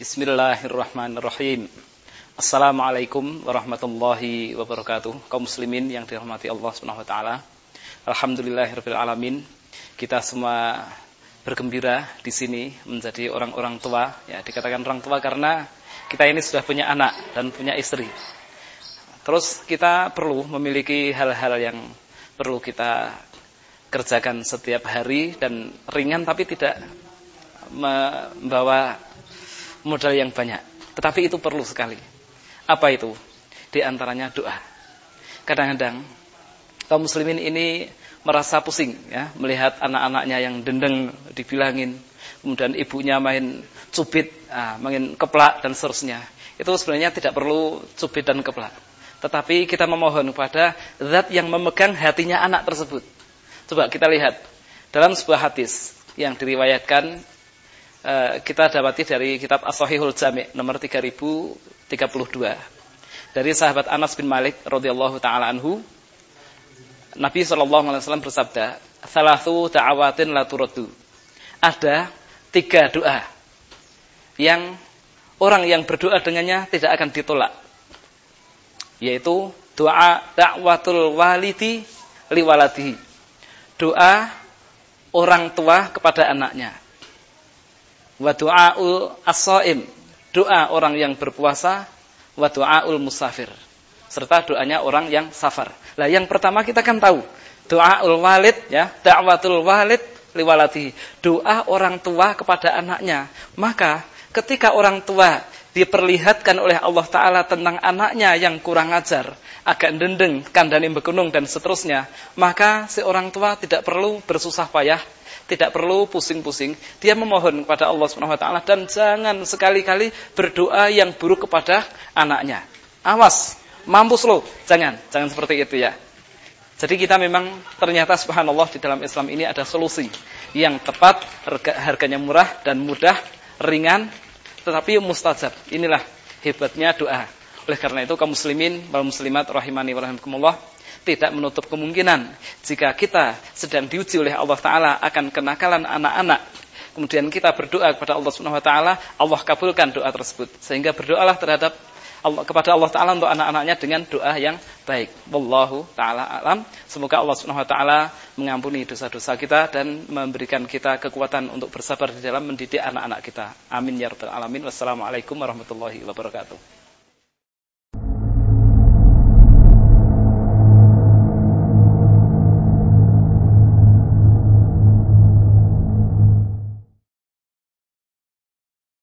Bismillahirrahmanirrahim. Assalamualaikum warahmatullahi wabarakatuh. Kaum muslimin yang dirahmati Allah Subhanahu wa taala. Alhamdulillahirabbil alamin. Kita semua bergembira di sini menjadi orang-orang tua, ya dikatakan orang tua karena kita ini sudah punya anak dan punya istri. Terus kita perlu memiliki hal-hal yang perlu kita kerjakan setiap hari dan ringan tapi tidak membawa modal yang banyak. Tetapi itu perlu sekali. Apa itu? Di antaranya doa. Kadang-kadang kaum muslimin ini merasa pusing ya melihat anak-anaknya yang dendeng dibilangin, kemudian ibunya main cubit, ah, main keplak dan seterusnya. Itu sebenarnya tidak perlu cubit dan keplak. Tetapi kita memohon kepada zat yang memegang hatinya anak tersebut. Coba kita lihat dalam sebuah hadis yang diriwayatkan kita dapati dari kitab As-Sahihul Jami' nomor 3032 dari sahabat Anas bin Malik radhiyallahu taala anhu Nabi sallallahu alaihi wasallam bersabda "Thalathu ta'awatin la turaddu." Ada tiga doa yang orang yang berdoa dengannya tidak akan ditolak. Yaitu doa da'watul walidi liwaladihi. Doa orang tua kepada anaknya wa du'aul as-shaim, doa orang yang berpuasa, wa du'aul musafir, serta doanya orang yang safar. Lah yang pertama kita kan tahu, doaul walid ya, da'watul walid liwalati, doa orang tua kepada anaknya. Maka ketika orang tua diperlihatkan oleh Allah Ta'ala tentang anaknya yang kurang ajar, agak dendeng, kandani bekunung dan seterusnya, maka si orang tua tidak perlu bersusah payah tidak perlu pusing-pusing. Dia memohon kepada Allah Subhanahu wa taala dan jangan sekali-kali berdoa yang buruk kepada anaknya. Awas, mampus lo. Jangan, jangan seperti itu ya. Jadi kita memang ternyata subhanallah di dalam Islam ini ada solusi yang tepat, harganya murah dan mudah, ringan, tetapi mustajab. Inilah hebatnya doa. Oleh karena itu kaum muslimin wal muslimat rahimani wa rahimakumullah tidak menutup kemungkinan jika kita sedang diuji oleh Allah Ta'ala akan kenakalan anak-anak. Kemudian kita berdoa kepada Allah Subhanahu Wa Taala, Allah kabulkan doa tersebut. Sehingga berdoalah terhadap Allah, kepada Allah Taala untuk anak-anaknya dengan doa yang baik. Wallahu taala alam. Semoga Allah Subhanahu wa taala mengampuni dosa-dosa kita dan memberikan kita kekuatan untuk bersabar di dalam mendidik anak-anak kita. Amin ya rabbal alamin. Wassalamualaikum warahmatullahi wabarakatuh.